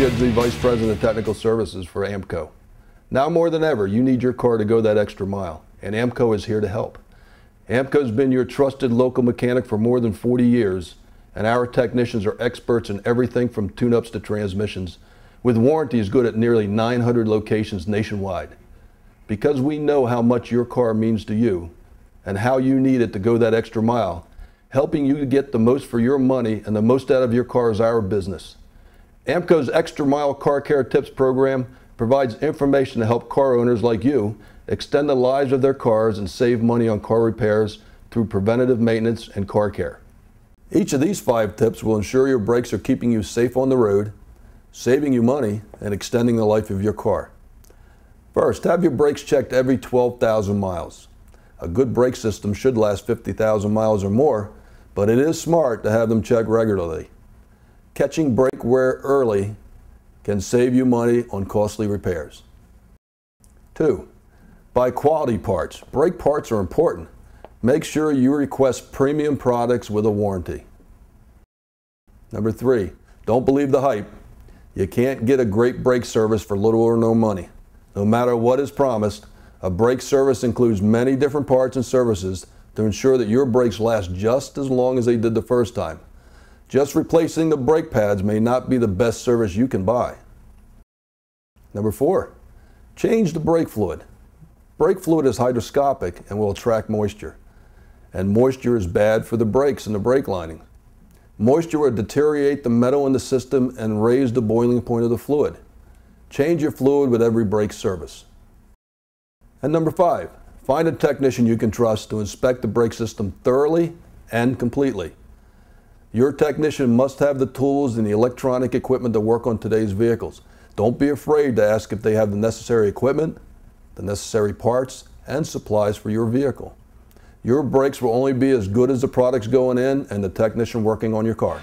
Jidsley, Vice President of Technical Services for AAMCO. Now more than ever, you need your car to go that extra mile, and AAMCO is here to help. AAMCO's been your trusted local mechanic for more than 40 years, and our technicians are experts in everything from tune-ups to transmissions, with warranties good at nearly 900 locations nationwide. Because we know how much your car means to you and how you need it to go that extra mile, helping you get the most for your money and the most out of your car is our business. AAMCO's Extra Mile Car Care Tips program provides information to help car owners like you extend the lives of their cars and save money on car repairs through preventative maintenance and car care. Each of these five tips will ensure your brakes are keeping you safe on the road, saving you money, and extending the life of your car. First, have your brakes checked every 12,000 miles. A good brake system should last 50,000 miles or more, but it is smart to have them checked regularly. Catching brake wear early can save you money on costly repairs. Two, buy quality parts. Brake parts are important. Make sure you request premium products with a warranty. Number three, don't believe the hype. You can't get a great brake service for little or no money. No matter what is promised, a brake service includes many different parts and services to ensure that your brakes last just as long as they did the first time. Just replacing the brake pads may not be the best service you can buy. Number four, change the brake fluid. Brake fluid is hygroscopic and will attract moisture. And moisture is bad for the brakes and the brake lining. Moisture will deteriorate the metal in the system and raise the boiling point of the fluid. Change your fluid with every brake service. And number five, find a technician you can trust to inspect the brake system thoroughly and completely. Your technician must have the tools and the electronic equipment to work on today's vehicles. Don't be afraid to ask if they have the necessary equipment, the necessary parts, and supplies for your vehicle. Your brakes will only be as good as the products going in and the technician working on your car.